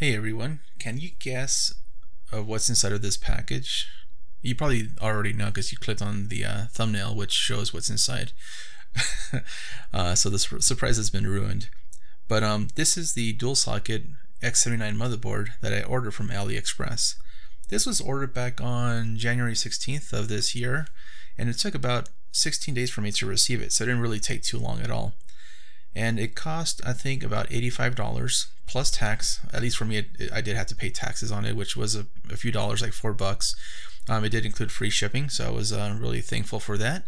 Hey everyone, can you guess uh, what's inside of this package? You probably already know because you clicked on the uh, thumbnail which shows what's inside. uh, so the surprise has been ruined. But um, this is the dual socket X79 motherboard that I ordered from AliExpress. This was ordered back on January 16th of this year and it took about 16 days for me to receive it so it didn't really take too long at all and it cost I think about $85 plus tax. At least for me, it, I did have to pay taxes on it, which was a, a few dollars, like four bucks. Um, it did include free shipping, so I was uh, really thankful for that.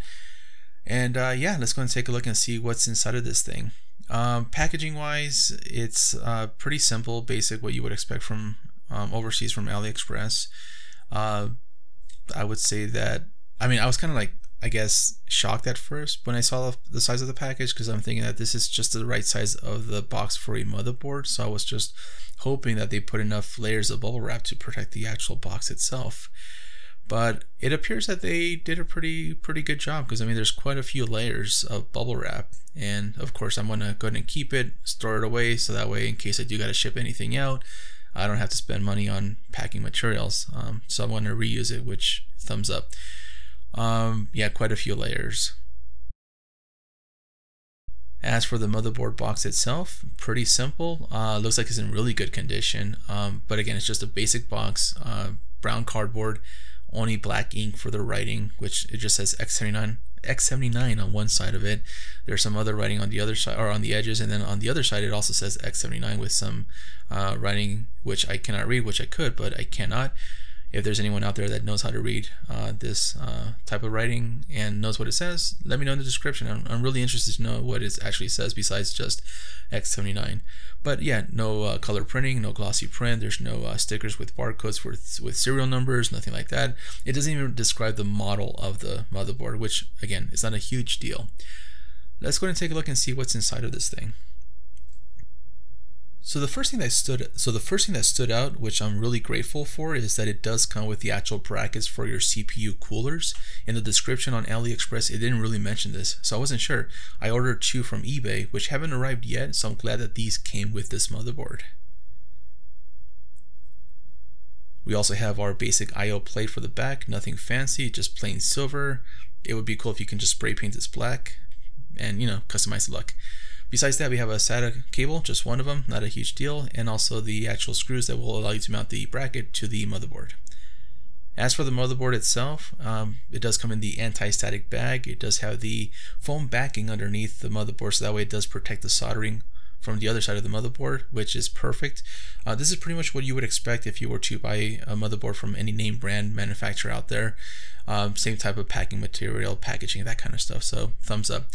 And uh, yeah, let's go and take a look and see what's inside of this thing. Um, packaging wise, it's uh, pretty simple, basic, what you would expect from um, overseas from AliExpress. Uh, I would say that, I mean, I was kind of like I guess, shocked at first when I saw the size of the package because I'm thinking that this is just the right size of the box for a motherboard. So I was just hoping that they put enough layers of bubble wrap to protect the actual box itself. But it appears that they did a pretty pretty good job because I mean there's quite a few layers of bubble wrap and of course I'm gonna go ahead and keep it, store it away so that way in case I do gotta ship anything out, I don't have to spend money on packing materials. Um, so I'm gonna reuse it, which thumbs up. Um, yeah, quite a few layers. As for the motherboard box itself, pretty simple. Uh, looks like it's in really good condition. Um, but again, it's just a basic box, uh, brown cardboard, only black ink for the writing, which it just says X79 X79 on one side of it. There's some other writing on the other side or on the edges, and then on the other side it also says X79 with some uh, writing which I cannot read, which I could, but I cannot if there's anyone out there that knows how to read uh, this uh, type of writing and knows what it says, let me know in the description. I'm, I'm, really interested to know what it actually says besides just X79. But yeah, no uh, color printing, no glossy print. There's no uh, stickers with barcodes with, with serial numbers, nothing like that. It doesn't even describe the model of the motherboard, which again, is not a huge deal. Let's go and take a look and see what's inside of this thing. So the first thing that stood so the first thing that stood out, which I'm really grateful for, is that it does come with the actual brackets for your CPU coolers. In the description on AliExpress, it didn't really mention this, so I wasn't sure. I ordered two from eBay, which haven't arrived yet, so I'm glad that these came with this motherboard. We also have our basic I.O. plate for the back, nothing fancy, just plain silver. It would be cool if you can just spray paint this black and, you know, customize the look. Besides that, we have a SATA cable, just one of them, not a huge deal, and also the actual screws that will allow you to mount the bracket to the motherboard. As for the motherboard itself, um, it does come in the anti-static bag. It does have the foam backing underneath the motherboard, so that way it does protect the soldering from the other side of the motherboard, which is perfect. Uh, this is pretty much what you would expect if you were to buy a motherboard from any name brand manufacturer out there. Um, same type of packing material, packaging, that kind of stuff. So thumbs up.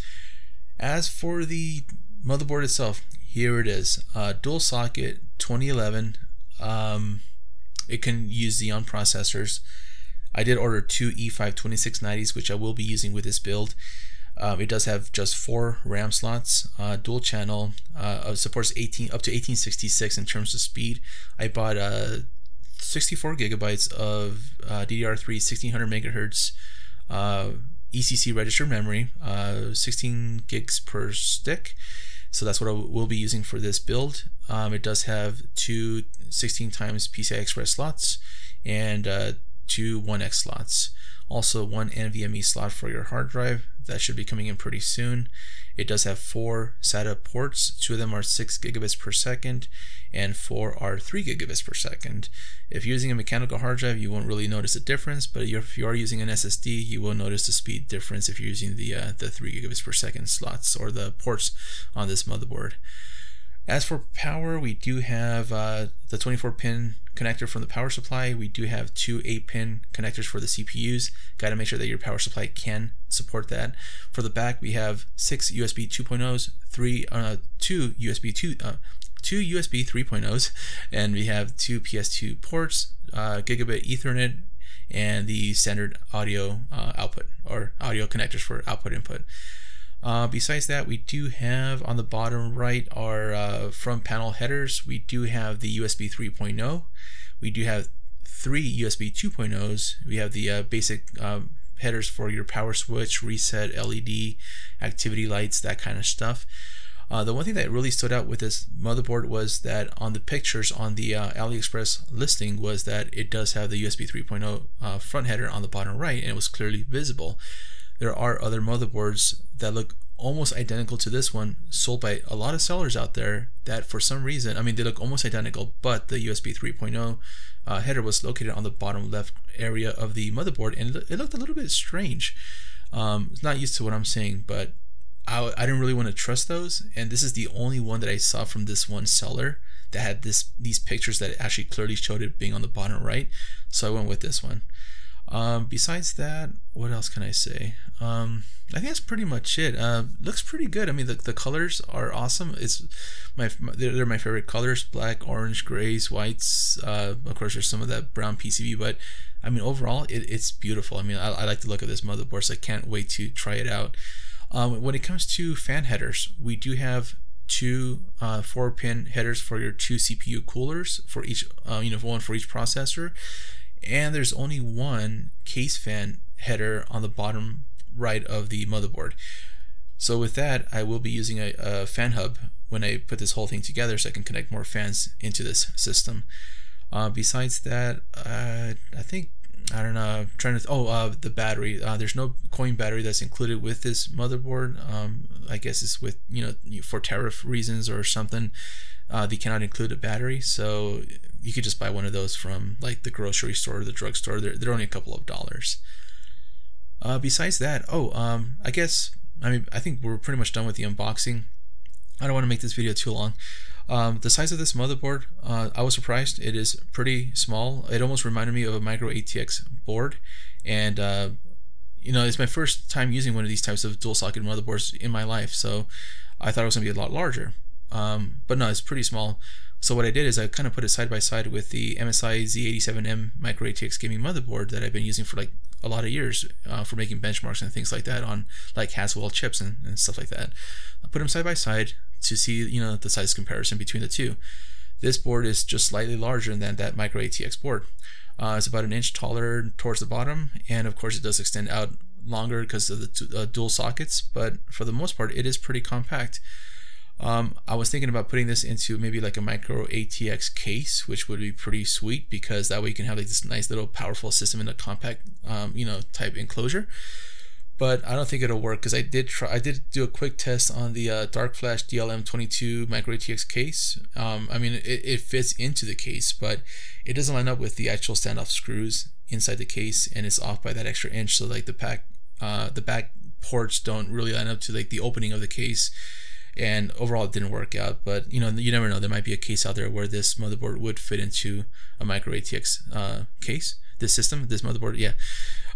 As for the motherboard itself, here it is. Uh, dual socket 2011. Um, it can use Xeon processors. I did order two E5 2690s, which I will be using with this build. Um, it does have just four RAM slots, uh, dual channel, uh, supports 18 up to 1866 in terms of speed. I bought uh, 64 gigabytes of uh, DDR3 1600 megahertz uh, ECC registered memory, uh, 16 gigs per stick. So that's what I will be using for this build. Um, it does have two 16 times PCI Express slots and two 1X slots. Also one NVMe slot for your hard drive. That should be coming in pretty soon. It does have four SATA ports. Two of them are 6 gigabits per second and four are 3 gigabits per second. If you're using a mechanical hard drive, you won't really notice a difference, but if you are using an SSD, you will notice the speed difference if you're using the, uh, the 3 gigabits per second slots or the ports on this motherboard. As for power, we do have uh, the 24 pin connector from the power supply. We do have two 8 pin connectors for the CPUs. Got to make sure that your power supply can support that. For the back, we have six USB 2.0s, three, uh, two USB 2, uh, two USB 3.0s, and we have two PS2 ports, uh, gigabit Ethernet, and the standard audio uh, output or audio connectors for output input. Uh, besides that, we do have on the bottom right our uh, front panel headers. We do have the USB 3.0. We do have three USB 2.0s. We have the uh, basic um, headers for your power switch, reset, LED, activity lights, that kind of stuff. Uh, the one thing that really stood out with this motherboard was that on the pictures on the uh, AliExpress listing was that it does have the USB 3.0 uh, front header on the bottom right and it was clearly visible. There are other motherboards that look almost identical to this one sold by a lot of sellers out there that for some reason, I mean, they look almost identical, but the USB 3.0 uh, header was located on the bottom left area of the motherboard and it looked a little bit strange. Um, not used to what I'm saying, but I, I didn't really want to trust those. And this is the only one that I saw from this one seller that had this these pictures that actually clearly showed it being on the bottom right. So I went with this one. Um, besides that, what else can I say? Um, I think that's pretty much it. Uh, looks pretty good. I mean, the, the colors are awesome. It's my they're, they're my favorite colors: black, orange, grays, whites. Uh, of course, there's some of that brown PCB, but I mean, overall, it, it's beautiful. I mean, I, I, like the look of this motherboard, so I can't wait to try it out. Um, when it comes to fan headers, we do have two uh, four pin headers for your two CPU coolers for each, uh, you know, one for each processor, and there's only one case fan header on the bottom right of the motherboard. So with that, I will be using a, a fan hub when I put this whole thing together so I can connect more fans into this system. Uh, besides that, uh, I think I don't know. I'm trying to. oh, uh, the battery. Uh, there's no coin battery that's included with this motherboard. Um, I guess it's with you know for tariff reasons or something. Uh, they cannot include a battery, so you could just buy one of those from like the grocery store or the drugstore. They're they're only a couple of dollars. Uh, besides that, oh, um, I guess I mean I think we're pretty much done with the unboxing. I don't want to make this video too long. Um, the size of this motherboard, uh, I was surprised. It is pretty small. It almost reminded me of a micro ATX board, and uh, you know, it's my first time using one of these types of dual socket motherboards in my life, so I thought it was gonna be a lot larger. Um, but no, it's pretty small. So what I did is I kind of put it side by side with the MSI Z87M micro ATX gaming motherboard that I've been using for like a lot of years uh, for making benchmarks and things like that on like Haswell chips and, and stuff like that. I put them side by side, to see you know the size comparison between the two. This board is just slightly larger than that micro ATX board. Uh, it's about an inch taller towards the bottom, and of course it does extend out longer because of the uh, dual sockets. But for the most part, it is pretty compact. Um, I was thinking about putting this into maybe like a micro ATX case, which would be pretty sweet because that way you can have like this nice little powerful system in a compact, um, you know, type enclosure but I don't think it'll work because I did try. I did do a quick test on the uh, Dark Flash DLM22 Micro ATX case. Um, I mean, it, it fits into the case, but it doesn't line up with the actual standoff screws inside the case, and it's off by that extra inch. So like the pack, uh, the back ports don't really line up to like the opening of the case. And overall, it didn't work out. But you know, you never know. There might be a case out there where this motherboard would fit into a micro ATX uh, case. This system, this motherboard, yeah.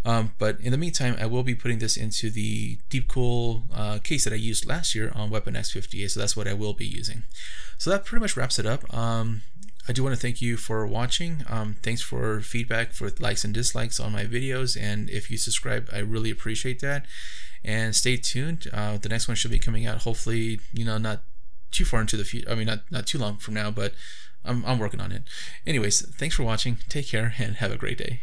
Um, but in the meantime, I will be putting this into the Deepcool uh, case that I used last year on Weapon X58, so that's what I will be using. So that pretty much wraps it up. Um, I do want to thank you for watching. Um, thanks for feedback, for likes and dislikes on my videos, and if you subscribe, I really appreciate that. And stay tuned. Uh, the next one should be coming out hopefully, you know, not too far into the future. I mean, not not too long from now, but I'm I'm working on it. Anyways, thanks for watching. Take care and have a great day.